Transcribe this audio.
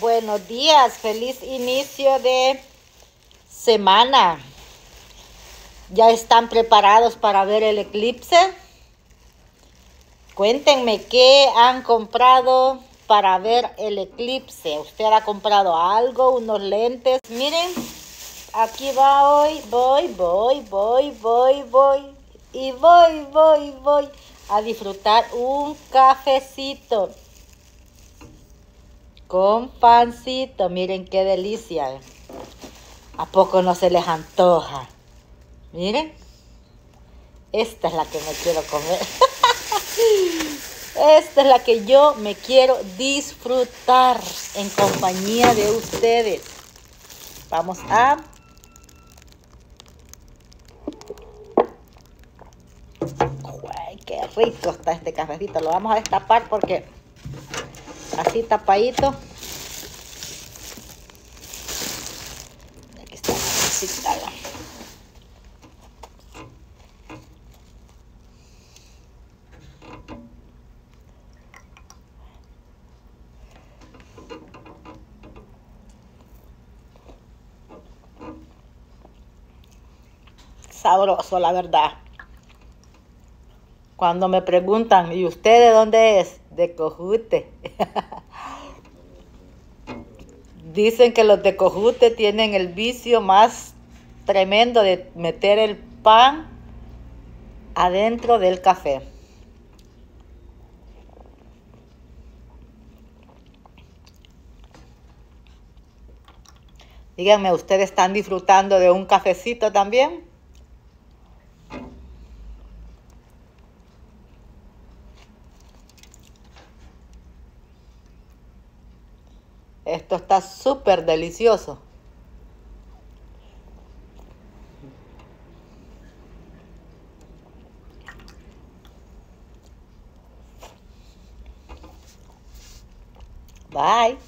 Buenos días, feliz inicio de semana. ¿Ya están preparados para ver el eclipse? Cuéntenme qué han comprado para ver el eclipse. ¿Usted ha comprado algo, unos lentes? Miren, aquí va hoy, voy, voy, voy, voy, voy. Y voy, voy, voy a disfrutar un cafecito con pancito. Miren qué delicia. ¿A poco no se les antoja? Miren. Esta es la que me quiero comer. Esta es la que yo me quiero disfrutar en compañía de ustedes. Vamos a... Qué rico está este cafecito. Lo vamos a destapar porque así tapadito. Aquí está la sabroso, la verdad. Cuando me preguntan, ¿y usted de dónde es? De Cojute. Dicen que los de Cojute tienen el vicio más tremendo de meter el pan adentro del café. Díganme, ¿ustedes están disfrutando de un cafecito también? Esto está súper delicioso. Bye.